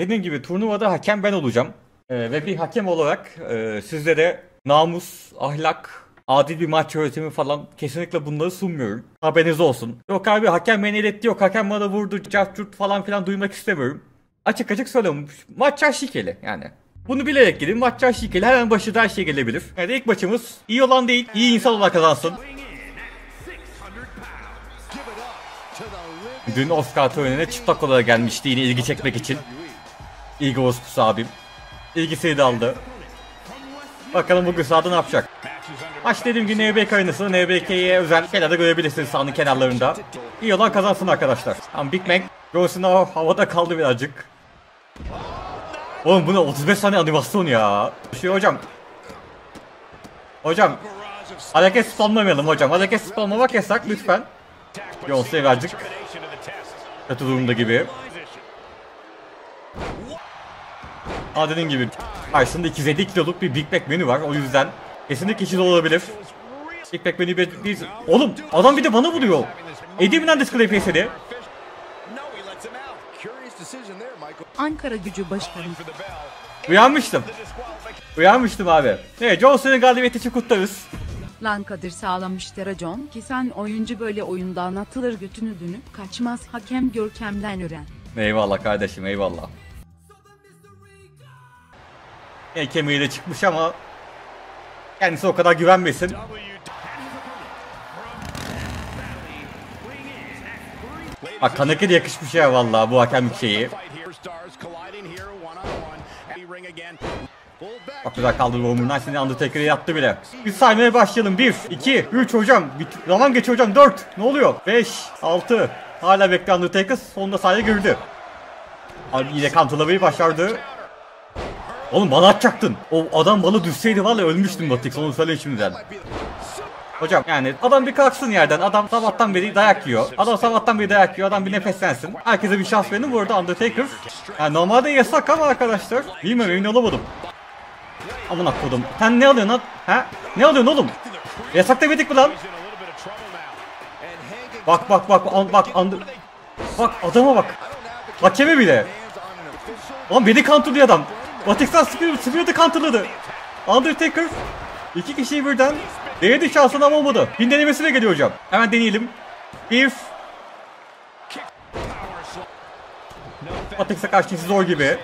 Dediğim gibi turnuvada hakem ben olacağım. Ee, ve bir hakem olarak e, sizlere namus, ahlak, adil bir maç yönetimi falan kesinlikle bunları sunmuyorum. Haberiniz olsun. Yok abi hakem beni iletti yok hakem bana vurdu cart falan filan duymak istemiyorum. Açık açık söylüyorum. Maç şikeli yani. Bunu bilerek gidin. Maç şikeli. Hemen başında her şey gelebilir. Yani ilk maçımız iyi olan değil, iyi insan olan kazansın. Dün Oscar törenine çıplak olarak gelmişti yine ilgi çekmek için. İlgi Oskus abim. İlgisini de aldı. Bakalım bugün sahada ne yapacak. Maç dediğim gibi NBK aynısı. NBK'ye özel kenarda görebilirsiniz sahanın kenarlarında. İyi olan kazansın arkadaşlar. Ama Big Mac göğsünde havada kaldı birazcık. Oğlum bu ne 35 saniye animasyon ya. Şey hocam. Hocam. Hareket spamlamayalım hocam. Hareket spamlamak yasak lütfen. Beyoncé'ye verdik. Kötü durumda gibi. Aa dediğim gibi karşısında 250 kiloluk bir Big Mac menü var. O yüzden kesinlikle işi olabilir. Big Mac menü bir, bir... Oğlum adam bir de bana vuruyor. Eddie Menendez Clayface'e Ankara gücü başkanı. Uyanmıştım. Uyanmıştım abi. Evet Johnson'ın galibiyeti için kutlarız. Lan Kadir sağlamıştır racon ki sen oyuncu böyle oyundan atılır götünü dönüp kaçmaz hakem görkemden öğren. Eyvallah kardeşim eyvallah. El kemiğiyle çıkmış ama kendisi o kadar güvenmesin. Bak Kaneke de yakışmış ya vallahi bu hakemlik şeyi. Bak güzel kaldırdı Roman Reigns seni Undertaker'e yattı bile. Biz saymaya başlayalım. 1, 2, 3 hocam. Bir, zaman geçiyor hocam. 4. Ne oluyor? 5, 6. Hala bekle Undertaker. Sonunda sahaya girdi. Abi yine kantılamayı başardı. Oğlum bana atacaktın. O adam bana düşseydi vallahi ölmüştüm Batix. Onu söyle şimdiden. Hocam yani adam bir kalksın yerden. Adam sabahtan beri dayak yiyor. Adam sabahtan beri dayak yiyor. Adam bir nefeslensin. Herkese bir şans verin. Bu arada Undertaker. Yani normalde yasak ama arkadaşlar. Bilmiyorum emin olamadım. Amına kodum. Sen ne alıyorsun lan? Ha? Ne alıyorsun oğlum? Yasak demedik mi lan? Bak bak bak an, bak andı. Bak adama bak. Hakeme bile. Lan beni kantırdı adam. Batix'ten Spear'ı kantırladı. Undertaker iki kişiyi birden denedi şansını ama olmadı. Bin denemesine geliyor hocam. Hemen deneyelim. Bir. Batix'e karşı zor gibi.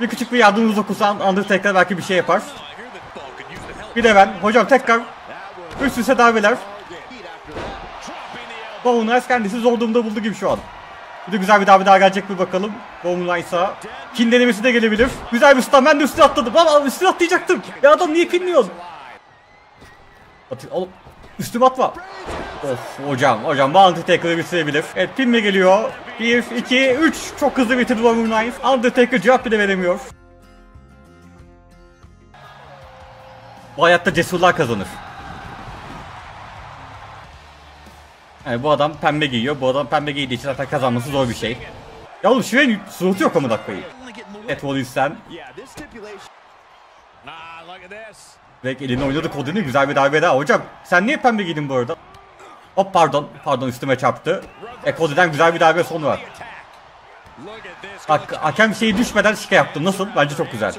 Bir küçük bir yardımımız dokunsan Undertaker belki bir şey yapar. Bir de ben. Hocam tekrar üst üste darbeler. Reigns kendisi zor durumda buldu gibi şu an. Bir de güzel bir darbe daha gelecek mi bakalım. Reigns'a. Pin denemesi de gelebilir. Güzel bir stun. Ben de üstüne atladım. Lan üstüne atlayacaktım. Ya adam niye pinliyorsun? Oğlum üstüme atma. Of hocam hocam Undertaker'ı bitirebilir. Evet pin mi geliyor? 1, 2, 3 çok hızlı bitirdi Reigns. Undertaker cevap bile veremiyor. Bu hayatta cesurlar kazanır. Yani bu adam pembe giyiyor. Bu adam pembe giydiği için zaten kazanması zor bir şey. Ya oğlum şuraya suratı yok amına koyayım. Seth Rollins'ten. Ve elini oynadı kodunu güzel bir darbe daha. Hocam sen niye pembe giydin bu arada? Hop pardon. Pardon üstüme çarptı. E Cody'den güzel bir darbe sonu var. Bak hakem şeyi düşmeden şike yaptım. Nasıl? Bence çok güzel.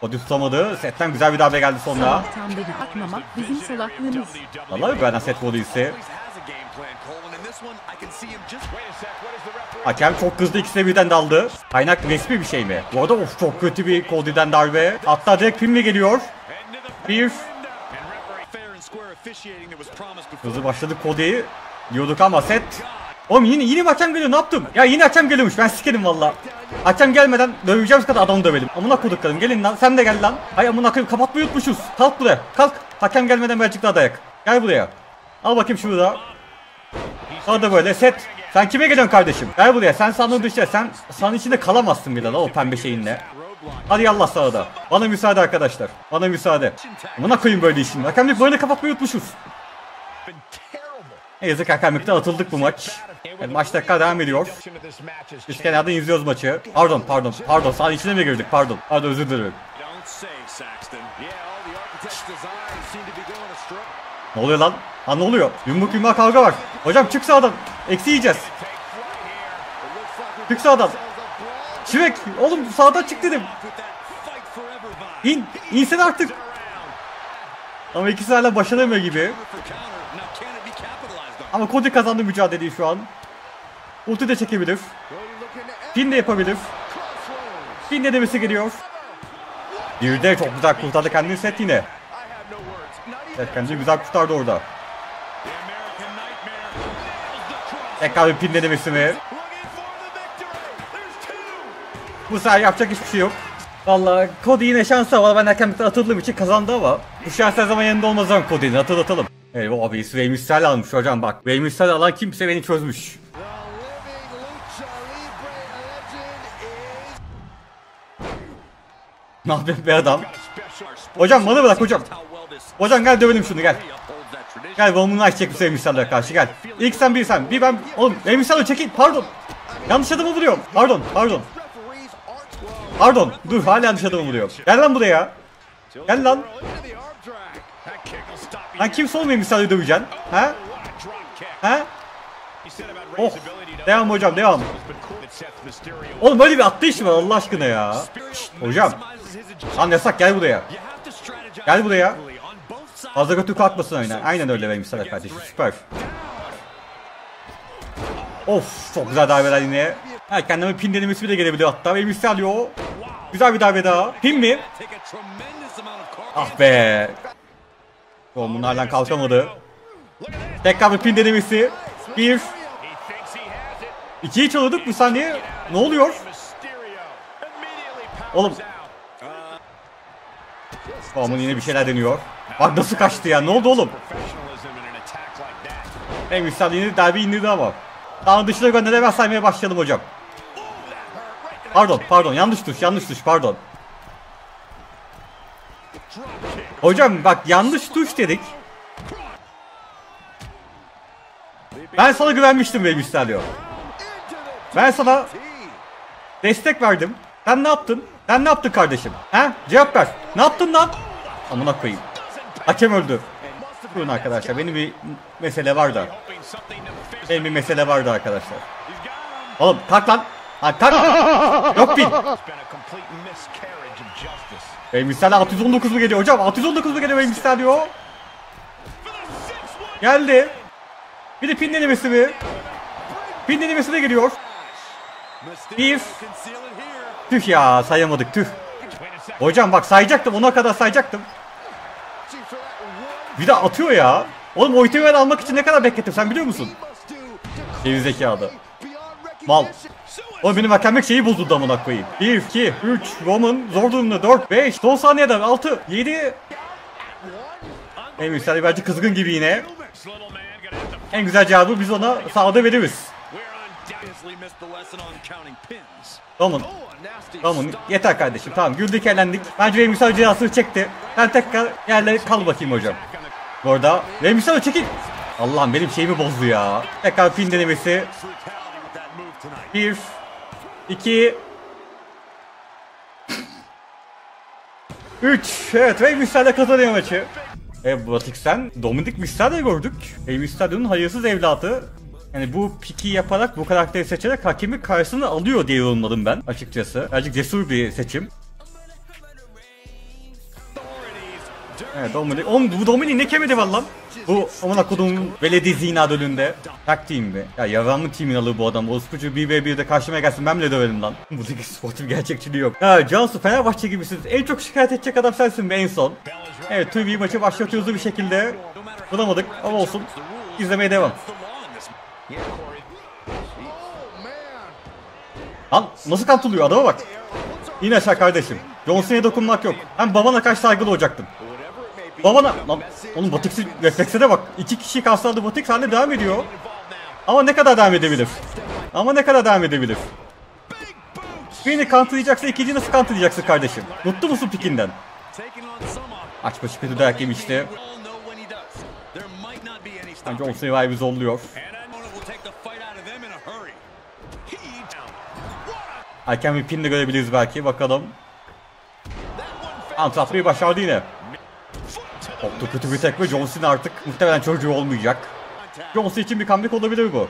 Cody tutamadı. Setten güzel bir darbe geldi sonra. Sabahtan beri atmamak bizim. Vallahi benden set Cody'si. Hakem çok hızlı ikisine birden daldı. Kaynak resmi bir şey mi? Bu arada of çok kötü bir Cody'den darbe. Hatta direkt mi geliyor? Bir. Hızlı başladı Cody. Diyorduk ama set. Oğlum yine yine hakem geliyor ne yaptım? Ya yine hakem geliyormuş ben sikerim valla. Hakem gelmeden döveceğimiz kadar adamı dövelim. Amına koduklarım gelin lan sen de gel lan. Hay amına koyayım kapatmayı unutmuşuz. Kalk buraya kalk. Hakem gelmeden birazcık daha dayak. Gel buraya. Al bakayım şurada. Hadi böyle set. Sen kime geliyorsun kardeşim? Gel buraya sen sandığın dışarı. Sen sahanın içinde kalamazsın bile la o pembe şeyinle. Hadi yallah sağda. Bana müsaade arkadaşlar. Bana müsaade. Amına koyayım böyle işin. Hakemlik böyle kapatmayı unutmuşuz. Yazık hakemlikten atıldık bu maç. Yani maç tekrar devam ediyor. Biz kenardan izliyoruz maçı. Pardon pardon pardon sahanın içine mi girdik pardon. Pardon özür dilerim. Ne oluyor lan? Ha ne oluyor? Yumruk yumruğa kavga var. Hocam çık sağdan. Eksi yiyeceğiz. Çık sağdan. Şivek oğlum sağdan çık dedim. İn. İnsin artık. Ama ikisi hala başaramıyor gibi. Ama Cody kazandı mücadeleyi şu an. Ulti de çekebilir. Pin de yapabilir. Pin denemesi geliyor. Bir de çok güzel kurtardı kendini set yine. Evet kendini güzel kurtardı orada. Tekrar bir pin denemesi mi? Bu sefer yapacak hiçbir şey yok. Valla Cody yine şansı var. Ben erken bir atıldığım için kazandı ama bu şans her zaman yanında olmaz ama Cody'nin hatırlatalım. Evet o abi Rey Mysterio almış hocam bak. Mysterio alan kimse beni çözmüş. Ne yapayım be adam? Hocam bana bırak hocam. Hocam gel dövelim şunu gel. Gel Roman Reigns çek bir Mysterio'ya karşı gel. İlk sen bir sen. Bir ben. Oğlum Mysterio çekil. Pardon. Yanlış adamı vuruyorum. Pardon pardon. Pardon. Dur hala yanlış adamı vuruyor. Gel lan buraya. Gel lan. Lan kimse olmayayım Mysterio'yu döveceksin. Ha? Ha? Oh. Devam hocam devam. Oğlum böyle bir atlayış var Allah aşkına ya. Şşt, hocam. Lan yasak gel buraya. Gel buraya. Fazla götü kalkmasın aynen. Aynen öyle benim sana kardeşim. Süper. Of çok güzel darbeler yine. Ha, kendime pin denemesi bile gelebiliyor hatta. Benim alıyor. Güzel bir darbe daha. Pin mi? Ah be. Oğlum bunlardan kalkamadı. Tekrar bir pin denemesi. Bir. İkiyi çalıyorduk bu saniye. Ne oluyor? Oğlum. Oğlum yine bir şeyler deniyor. Bak nasıl kaçtı ya. Ne oldu oğlum? En güzel yine derbi indirdi ama. Daha dışına gönderemez saymaya başlayalım hocam. Pardon pardon yanlış tuş yanlış tuş pardon. Hocam bak yanlış tuş dedik. Ben sana güvenmiştim Rey Mysterio. Ben sana destek verdim. Sen ne yaptın? Sen ne yaptın kardeşim? He? Cevap ver. Ne yaptın lan? Amına koyayım. Hakem öldü. Durun arkadaşlar benim bir mesele var da. Benim bir mesele vardı arkadaşlar. Oğlum kalk lan. Ha kalk. Yok bin. Mysterio 619 mu geliyor hocam? 619 mu geliyor benim Mysterio? Geldi. Bir de pin denemesi mi? Pin denemesi de geliyor. Bir. Tüh ya sayamadık tüh. Hocam bak sayacaktım ona kadar sayacaktım. Bir de atıyor ya. Oğlum o itemen almak için ne kadar beklettim sen biliyor musun? Geri zekalı. Mal. O benim hakemlik şeyi bozuldu amına koyayım. 1, 2, 3, Roman zor durumda 4, 5, son saniyede 6, 7. En güzel bence kızgın gibi yine. En güzel cevabı biz ona sağda veririz. Roman. Roman yeter kardeşim tamam güldük eğlendik. Bence Mysterio cezasını çekti. Ben tekrar yerlere kal bakayım hocam. Bu arada Rey Mysterio çekil. Allah'ım benim şeyimi bozdu ya. Tekrar pin denemesi. 1 2 3 Evet Rey Mysterio kazanıyor maçı. E Batik sen Dominik Mysterio'yu gördük. Rey Mysterio'nun hayırsız evladı. Yani bu piki yaparak bu karakteri seçerek hakemi karşısına alıyor diye yorumladım ben açıkçası. Birazcık cesur bir seçim. Evet Dominik. Oğlum bu Dominik ne kemedi var lan? Bu aman akudum belediye zina dölünde. Tak team mi? Ya yaranlı teamin alır bu adam. Ospucu 1v1'de karşıma gelsin ben bile döverim lan. Buradaki sportif gerçekçiliği yok. Ha Cansu Fenerbahçe gibisiniz. En çok şikayet edecek adam sensin be en son. Evet TV maçı başlatıyoruz bir şekilde. Bulamadık ama olsun. İzlemeye devam. Lan nasıl kantılıyor adama bak. Yine aşağı kardeşim. John Cena'ya dokunmak yok. Hem babana karşı saygılı olacaktım. Babana... Lan onun Batix'i reflekse de bak. İki kişi karşıladı Batix hala devam ediyor. Ama ne kadar devam edebilir? Ama ne kadar devam edebilir? Birini kantılayacaksa ikinci nasıl kantılayacaksın kardeşim? Mutlu musun pikinden? Aç başı kötü dayak yemişti. Bence Cena'yı bir zorluyor. Erken bir pin de görebiliriz belki bakalım. Antrapmayı başardı yine. Da kötü bir tekme. John Cena artık muhtemelen çocuğu olmayacak. John Cena için bir comeback olabilir bu.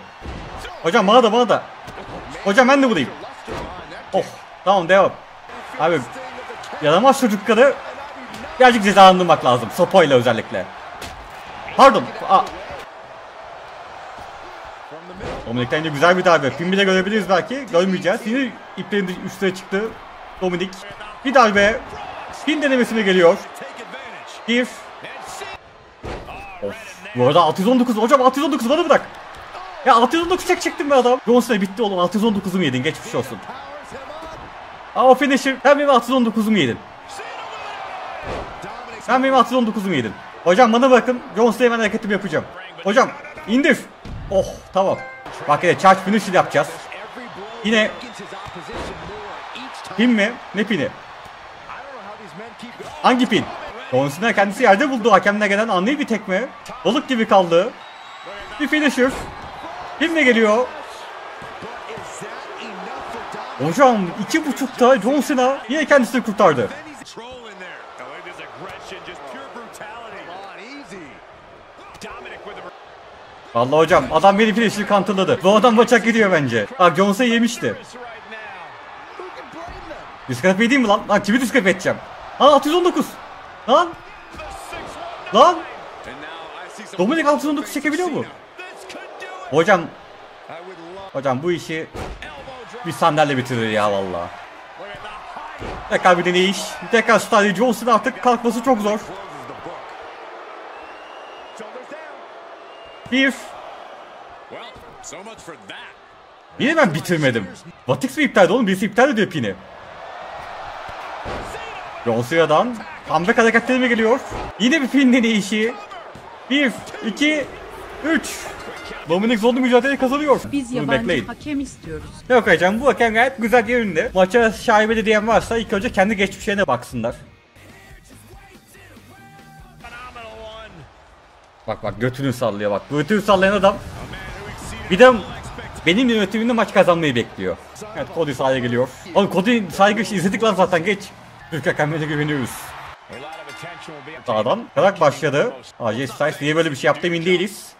Hocam bana da bana da. Hocam ben de bulayım. Oh tamam devam. Abi yaramaz çocukları birazcık cezalandırmak lazım. Sopayla özellikle. Pardon. Aa. Dominik'ten de güzel bir darbe. Film bile görebiliriz belki. Görmeyeceğiz. Yine iplerin üstüne çıktı. Dominik. Bir darbe. Pin denemesine geliyor. Bir. Bu arada 619 hocam 619 bana bırak. Ya 619 çek çektim be adam. John Cena bitti oğlum 619'u mu yedin geçmiş olsun. Aa finisher sen benim 619'u mu yedin? Sen benim 619'u mu yedin? Hocam bana bakın John Cena hemen hareketimi yapacağım. Hocam indir. Oh tamam. Bak yine charge finisher yapacağız. Yine pin mi? Ne pini? Hangi pin? John Cena kendisi yerde buldu. Hakemle gelen anlayı bir tekme. Balık gibi kaldı. Bir finisher. Mi geliyor? Hocam iki buçukta John Cena yine kendisini kurtardı. Vallahi hocam adam beni finisher'ı kantırladı. Bu adam maça gidiyor bence. Bak John Cena yemişti. Diskalifiye edeyim mi lan? Lan kimi diskalifiye edeceğim? Lan 619. Lan. Lan. Dominik 619 çekebiliyor mu? Hocam. Hocam bu işi bir sandalye bitirir ya height. Tekrar bir deneyiş. Tekrar Stanley John Cena artık kalkması çok zor. Bir. Yine ben bitirmedim. Batix mi iptal oğlum? Birisi iptal ediyor pini. John Cena'dan comeback hareketleri mi geliyor? Yine bir pin deneyişi. 1, 2, 3. Dominik zorlu mücadele kazanıyor. Biz Bunu yabancı bekleyin. hakem istiyoruz. Yok hocam bu hakem gayet güzel yerinde. Maça şaibeli diyen varsa ilk önce kendi geçmişlerine baksınlar. Bak bak götünü sallıyor bak. Götünü sallayan adam bir de benim yönetimimde maç kazanmayı bekliyor. Evet Cody sahaya geliyor. Oğlum Cody saygı izledik lan zaten geç. Türk hakemlerine güveniyoruz. Sağdan Karak başladı. AJ Styles niye böyle bir şey yaptı emin değiliz.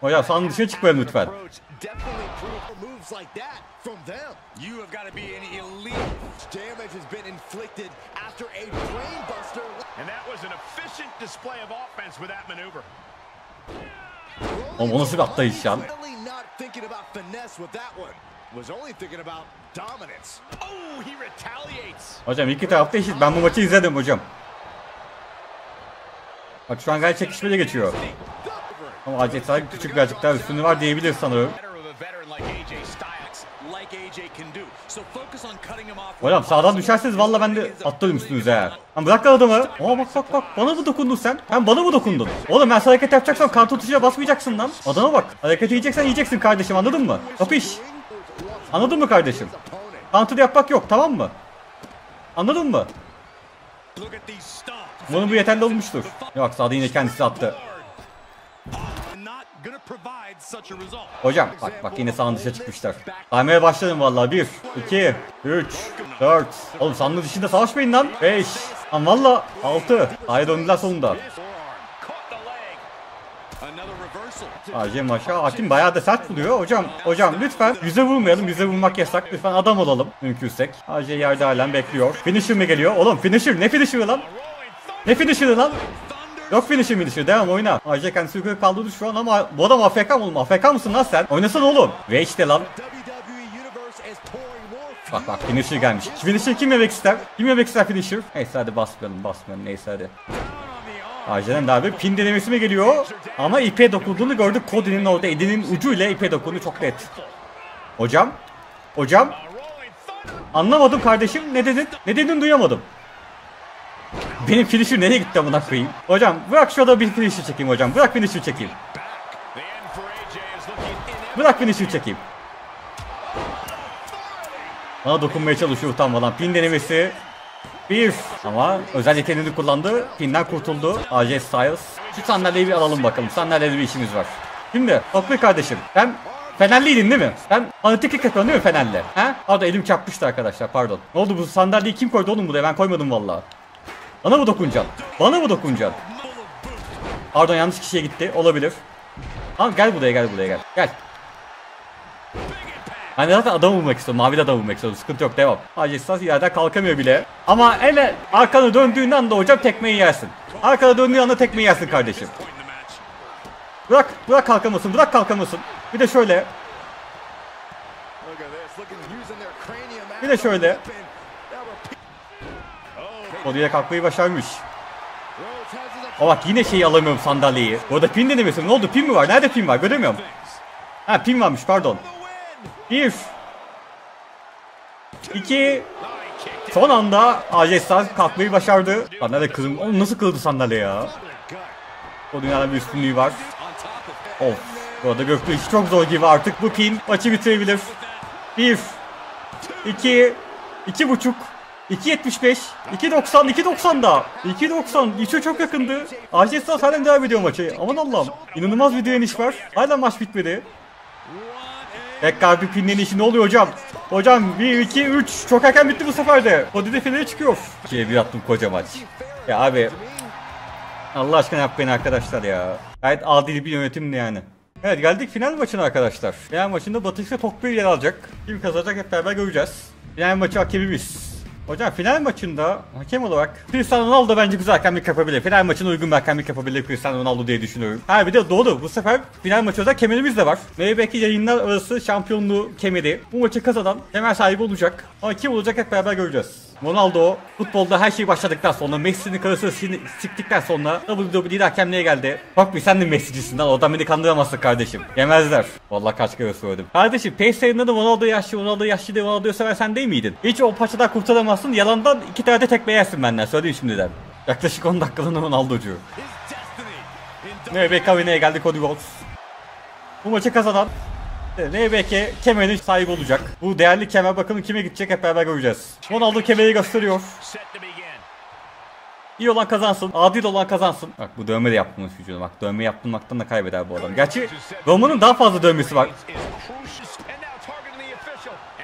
Hocam sahanın dışına çıkmayalım lütfen. Oğlum o nasıl bir atlayış ya? Oh. Hocam iki tarafta eşit. Ben bu maçı izledim hocam. Bak şu an gayet çekişmeli geçiyor. Ama Styles küçük birazcık daha üstünlüğü var diyebiliriz sanırım. Hocam sağdan düşerseniz valla ben de atlarım üstünüze ha. Lan bırak lan adamı. Aa bak bak bak bana mı dokundun sen? Sen bana mı dokundun? Oğlum ben hareket yapacaksam kartı tuşuna basmayacaksın lan. Adama bak. Hareket yiyeceksen yiyeceksin kardeşim anladın mı? Kapış. Anladın mı kardeşim? Counter yapmak yok tamam mı? Anladın mı? Umarım bu yeterli olmuştur. Yok sağda yine kendisi attı. Hocam bak bak yine sahanın dışına çıkmışlar. Saymaya başladım vallahi. 1, 2, 3, 4. Oğlum sahanın dışında savaşmayın lan. 5. Lan valla 6. Hayır döndüler sonunda. AJ maşa hakim bayağı da sert buluyor. Hocam hocam lütfen yüze vurmayalım. Yüze vurmak yasak. Lütfen adam olalım mümkünsek. AJ yerde halen bekliyor. Finisher mi geliyor? Oğlum finisher ne finisher'ı lan? Ne finisher'ı lan? Yok finisher finisher devam oyna. AJ kendisi yukarı kaldırdı şu an ama bu adam AFK mı oğlum? AFK mısın lan sen? Oynasana oğlum. Ve işte lan. Bak bak finisher gelmiş. Finisher kim yemek ister? Kim yemek ister finisher? Neyse hadi basmayalım basmayalım neyse hadi. AJ'den darbe pin denemesi mi geliyor? Ama ipe dokunduğunu gördük. Cody'nin orada elinin ucuyla ipe dokundu çok net. Hocam? Hocam? Anlamadım kardeşim. Ne dedin? Ne dedin duyamadım. Benim finisher nereye gitti amına koyayım? Hocam bırak şurada bir finisher çekeyim hocam. Bırak finisher çekeyim. Bırak finisher çekeyim. Bana dokunmaya çalışıyor utanmadan. Pin denemesi. Bir. Ama özel yeteneğini kullandı. Pinden kurtuldu. AJ Styles. Şu sandalyeyi bir alalım bakalım. Sandalyede bir işimiz var. Şimdi Toprak kardeşim. Ben Fenerliydin değil mi? Ben fanatiklik yapıyorum değil mi Fenerli? He? Pardon elim çarpmıştı arkadaşlar pardon. Ne oldu bu sandalyeyi kim koydu oğlum buraya? Ben koymadım vallahi. Bana mı dokunacaksın? Bana mı dokunacaksın? Pardon yanlış kişiye gitti. Olabilir. Tamam gel buraya gel buraya gel. Gel. Ben de zaten adam vurmak istiyorum. Mavi adam vurmak istiyorum. Sıkıntı yok. Devam. Hacı Esas yerden kalkamıyor bile. Ama ele arkanı döndüğün anda hocam tekmeyi yersin. Arkana döndüğün anda tekmeyi yersin kardeşim. Bırak. Bırak kalkamasın. Bırak kalkamasın. Bir de şöyle. Bir de şöyle. Odaya kalkmayı başarmış. Ama bak yine şeyi alamıyorum sandalyeyi. Bu arada pin denemesi. Ne oldu? Pin mi var? Nerede pin var? Göremiyorum. Ha pin varmış pardon. Bir. İki. Son anda Ajestas kalkmayı başardı. Lan nerede kızım? Oğlum nasıl kırıldı sandalye ya? O dünyada bir üstünlüğü var. Of. Bu arada Göktuğ iş çok zor gibi artık. Bu pin maçı bitirebilir. Bir. İki. iki buçuk. 2.75, 2.90, 2.90 da. 2.90, içi çok yakındı. Ajestas halen devam ediyor maçı. Aman Allah'ım. İnanılmaz bir direniş var. Hala maç bitmedi. Tekrar bir pinlenişi ne oluyor hocam? Hocam 1, 2, 3. Çok erken bitti bu sefer de. Odide finale çıkıyor. Şeye bir attım koca. Ya abi. Allah aşkına yapmayın arkadaşlar ya. Gayet adil bir yönetimdi yani. Evet geldik final maçına arkadaşlar. Final maçında Batı ise Tokyo yer alacak. Kim kazanacak hep beraber göreceğiz. Final maçı hakemimiz. Hocam final maçında hakem olarak Cristiano Ronaldo bence güzel hakemlik yapabilir. Final maçına uygun bir hakemlik yapabilir Cristiano Ronaldo diye düşünüyorum. Ha bir de doğru bu sefer final maçı özel kemerimiz de var. Ve belki yayınlar arası şampiyonluğu kemeri. Bu maçı kazanan kemer sahibi olacak. Ama kim olacak hep beraber göreceğiz. Ronaldo futbolda her şey başladıktan sonra Messi'nin karısı siktikten sonra WWE'de hakemliğe geldi. Bak bir sen de Messi'cisin lan oradan beni kandıramazsın kardeşim. Yemezler. Vallahi kaç kere söyledim. Kardeşim yayınında da Ronaldo yaşlı Ronaldo yaşlı diye Ronaldo'yu seven sen değil miydin? Hiç o paçadan kurtaramazsın yalandan iki tane de tekme yersin benden söyleyeyim şimdiden. Yaklaşık 10 dakikalığına Ronaldo'cu. NBK oynaya geldi Cody Rhodes. Bu maçı kazanan NBK kemerin sahibi olacak. Bu değerli kemer bakalım kime gidecek hep beraber göreceğiz. Ronaldo kemeri gösteriyor. İyi olan kazansın, adil olan kazansın. Bak bu dövme de yaptırmış vücuduna bak. Dövme yaptırmaktan da kaybeder bu adam. Gerçi Roman'ın daha fazla dövmesi var.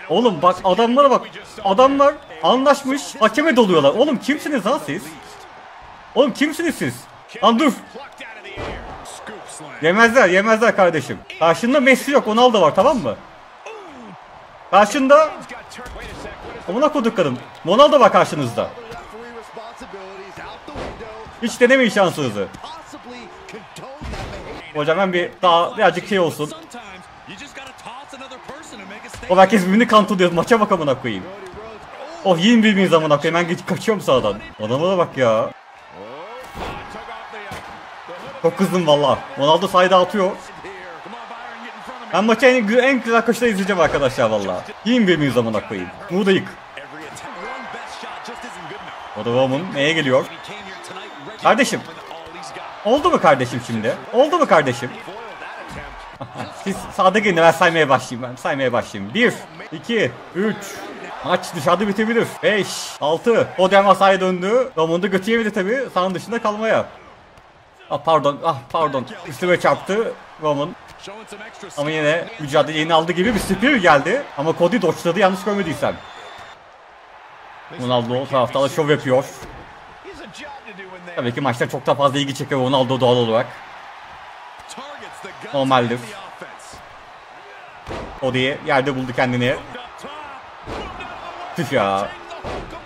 Oğlum bak adamlara bak. Adamlar anlaşmış hakeme doluyorlar. Oğlum kimsiniz lan siz? Oğlum kimsiniz siz? Lan dur. Yemezler yemezler kardeşim. Karşında Messi yok Ronaldo var tamam mı? Karşında amına koduk kadın. Ronaldo var karşınızda. Hiç denemeyin şansınızı. Hocam ben bir daha birazcık şey olsun. O herkes birbirini kantılıyor. Maça bak amına koyayım. Oh yiyin birbirinizi amına koyayım. Ben kaçıyorum sağdan. Adama da bak ya. Çok kızdım valla. Ronaldo sayda atıyor. Ben maçı en, en güzel koşuda izleyeceğim arkadaşlar valla. Yiyin birbirinizi amına koyayım. Bunu yık. Da Roman neye geliyor? Kardeşim. Oldu mu kardeşim şimdi? Oldu mu kardeşim? Siz sağda gelin ben saymaya başlayayım ben saymaya başlayayım. 1, 2, 3, Maç dışarıda bitebilir. 5, 6. Odem masaya döndü. Roman da götü yemedi tabi. Sahanın dışında kalmaya. Ah pardon, ah pardon. Üstüme çarptı Roman. Ama yine mücadele yeni aldı gibi bir spear geldi. Ama Cody dodge'ladı yanlış görmediysem. Ronaldo o tarafta da şov yapıyor. Tabii ki maçta çok daha fazla ilgi çekiyor Ronaldo doğal olarak. Normaldir. Cody'yi yerde buldu kendini. Tüh ya.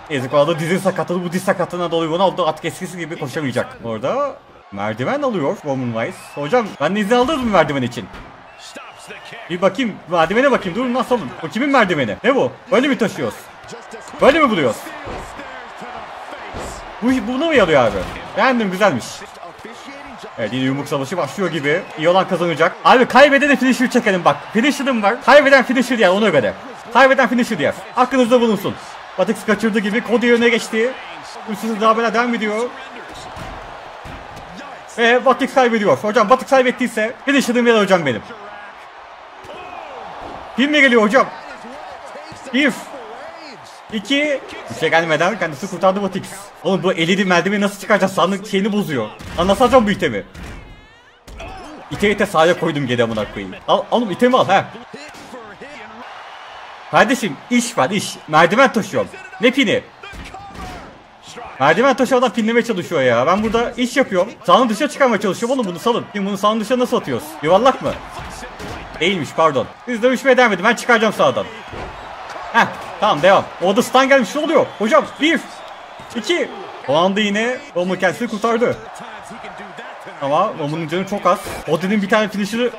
Yazık oldu dizin sakatlığı bu diz sakatlığına dolayı Ronaldo artık eskisi gibi koşamayacak. Orada merdiven alıyor Roman Reigns. Hocam ben izin aldınız mı merdiven için? Bir bakayım merdivene bakayım durun nasıl olun. O kimin merdiveni? Ne bu? Böyle mi taşıyoruz? Böyle mi buluyoruz? Bu, bunu mu yarıyor abi? Beğendim güzelmiş. Evet yine yumruk savaşı başlıyor gibi. İyi olan kazanacak. Abi kaybedene finisher çekelim bak. Finisher'ım var. Kaybeden finisher yer ona göre. Kaybeden finisher yer. Aklınızda bulunsun. Batix kaçırdığı gibi Cody öne geçti. Üstüne darbeler devam ediyor. Ve Batix kaybediyor. Hocam Batix kaybettiyse finisher'ım yer hocam benim. Kim mi geliyor hocam? Bir. İki. Bir şey gelmeden kendisi kurtardı Batix. Oğlum bu elini merdiveni nasıl çıkaracağız? Sandık şeyini bozuyor. Anlatacağım bu itemi. İte ite sahaya koydum geri amına koyayım. Al oğlum itemi al ha. Kardeşim iş var iş. Merdiven taşıyorum. Ne pini? Merdiven taşı adam pinlemeye çalışıyor ya. Ben burada iş yapıyorum. Sahanın dışına çıkarmaya çalışıyorum oğlum bunu salın. Şimdi bunu sahanın dışına nasıl atıyoruz? Yuvarlak mı? Değilmiş pardon. Biz dövüşmeye devam edin. Ben çıkaracağım sağdan. Heh tamam devam. Orada stun gelmiş ne oluyor? Hocam bir. iki. O anda yine Roman kendisini kurtardı. Ama Roman'ın canı çok az. Odin'in bir tane finisher'ı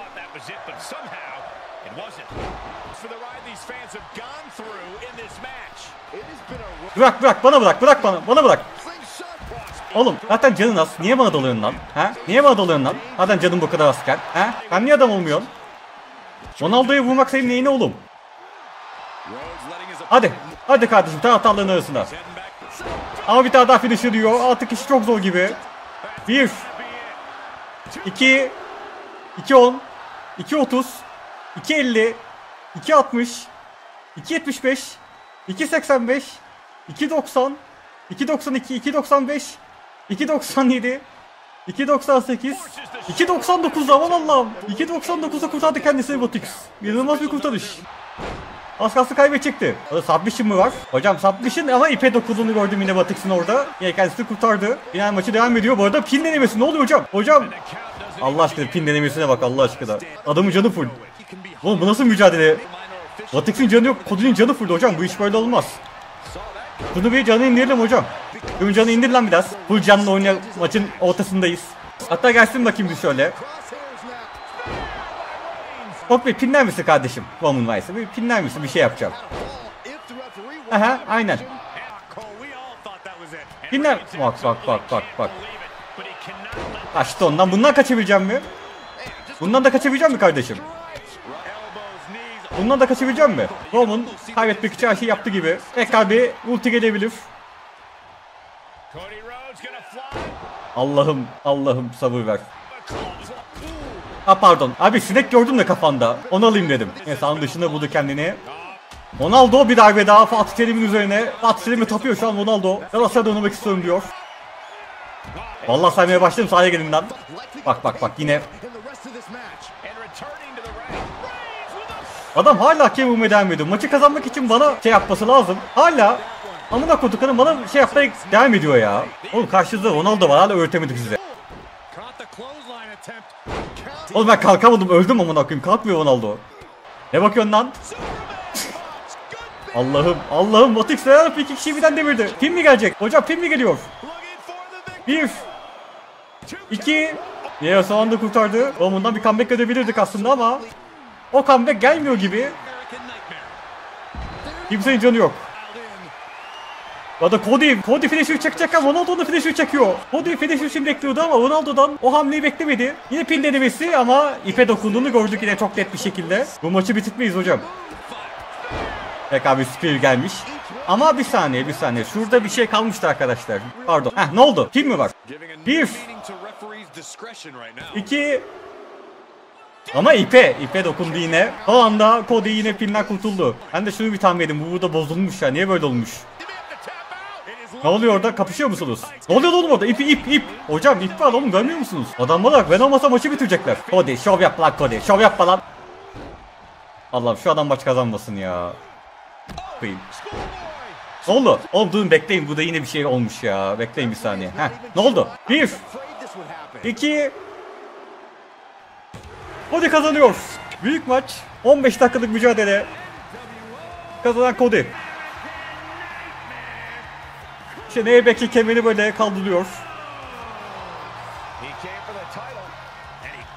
Bırak bırak bana bırak bırak bana bana bırak. Oğlum zaten canın az. Niye bana dalıyorsun lan? Ha? Niye bana dalıyorsun lan? Zaten canın bu kadar azken. Ha? Ben niye adam olmuyorsun? Ronaldo'ya vurmak senin neyine oğlum? Hadi. Hadi kardeşim taraftarların arasında. Ama bir tane daha finisher diyor. Artık iş çok zor gibi. 1 2 2.10 2.30 2.50 2.60 2.75 2.85 2.90 2.92 2.95 2.97 2.98 2.99 aman Allah'ım 2.99'a kurtardı kendisini Botix İnanılmaz bir kurtarış Az kalsın kaybedecekti. Orada submission mı var? Hocam submission ama ipe dokunduğunu gördüm yine Batix'in orada. Yine kendisini kurtardı. Yine maçı devam ediyor. Bu arada pin denemesi ne oluyor hocam? Hocam Allah aşkına pin denemesine bak Allah aşkına. Adamın canı full. Oğlum bu nasıl mücadele? Batix'in canı yok. Kodunun canı full hocam. Bu iş böyle olmaz. Bunu bir canı indirelim hocam. Bunun canı indir lan biraz. Full canlı oynayan maçın ortasındayız. Hatta gelsin bakayım bir şöyle. Bak bir pinler misin kardeşim? Roman Reis'e bir pinler misin? Bir şey yapacağım. Aha aynen. Reigns Bak, bak, bak, bak, bak. Kaçtı ondan. Bundan kaçabileceğim mi? Bundan da kaçabileceğim mi kardeşim? Bundan da kaçabileceğim mi? Roman kaybetmek için her şey yaptı gibi. Tekrar bir ulti gelebilir. Allah'ım, Allah'ım sabır ver. Ha pardon. Abi sinek gördüm de kafanda. Onu alayım dedim. Neyse onun dışında buldu kendini. Ronaldo bir darbe daha Fatih Terim'in üzerine. Fatih Terim'i tapıyor şu an Ronaldo. Galatasaray'da oynamak istiyorum diyor. Vallahi saymaya başladım sahaya gelin. Bak bak bak yine Adam hala vurmaya devam ediyor. Maçı kazanmak için bana şey yapması lazım. Hala amına koduklarım bana şey yapmaya devam ediyor ya. Oğlum karşınızda Ronaldo var hala öğretemedik size. Oğlum ben kalkamadım öldüm amına koyayım kalkmıyor Ronaldo. Ne bakıyorsun lan? Allah'ım Allah'ım Batix ne yapıp iki kişiyi birden devirdi. Pin mi gelecek? Hocam pin mi geliyor? Bir. iki. Yine son anda kurtardı. Roman'dan bir comeback edebilirdik aslında ama o comeback gelmiyor gibi. Kimsenin canı yok. Ya da Cody, Cody finisher çekecek ama Ronaldo da finisher çekiyor. Cody finisher için bekliyordu ama Ronaldo'dan o hamleyi beklemedi. Yine pin denemesi ama ipe dokunduğunu gördük yine çok net bir şekilde. Bu maçı bitirmeyiz hocam. Tekrar bir spear gelmiş. Ama bir saniye bir saniye. Şurada bir şey kalmıştı arkadaşlar. Pardon. Heh ne oldu? Kim mi var? Bir. İki. Ama ipe, ipe dokundu yine. O anda Cody yine pinden kurtuldu. Ben de şunu bir tahmin edin. Bu burada bozulmuş ya. Niye böyle olmuş? Ne oluyor orada? Kapışıyor musunuz? Ne oluyor oğlum orada? İp ip ip. Hocam ip var oğlum görmüyor musunuz? Adam bak ben olmasa maçı bitirecekler. Cody şov yap lan Cody. Şov yapma lan. Allah'ım şu adam maç kazanmasın ya. Koyayım. Ne oldu? Oğlum durun bekleyin. Burada yine bir şey olmuş ya. Bekleyin bir saniye. Heh. Ne oldu? Bir. Afraid Cody kazanıyor. Büyük maç. 15 dakikalık mücadele. Kazanan Cody. İşte neye belki kemerini böyle kaldırıyor.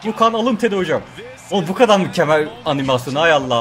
Bu kan alın tedi hocam. Oğlum bu kadar mı kemer animasyonu hay Allah.